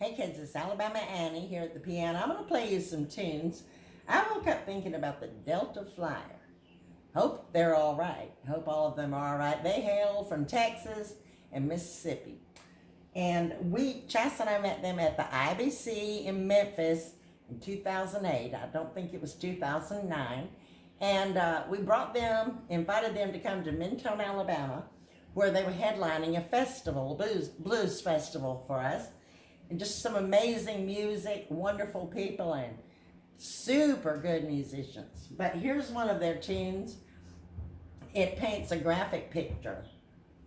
Hey kids, it's Alabama Annie here at the piano. I'm going to play you some tunes. I woke up thinking about the Delta Flyer. Hope they're all right. Hope all of them are all right. They hail from Texas and Mississippi. And we, Chas and I met them at the IBC in Memphis in 2008. I don't think it was 2009. And uh, we brought them, invited them to come to Mentone, Alabama, where they were headlining a festival, blues, blues festival for us and just some amazing music, wonderful people, and super good musicians. But here's one of their tunes. It paints a graphic picture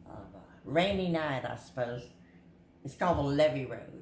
of a rainy night, I suppose. It's called the Levee Road.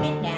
commitment.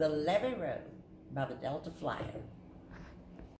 The Levee Road by the Delta Flyer.